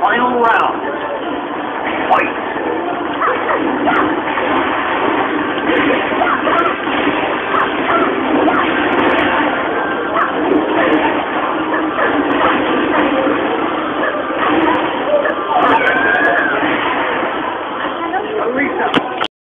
Final round.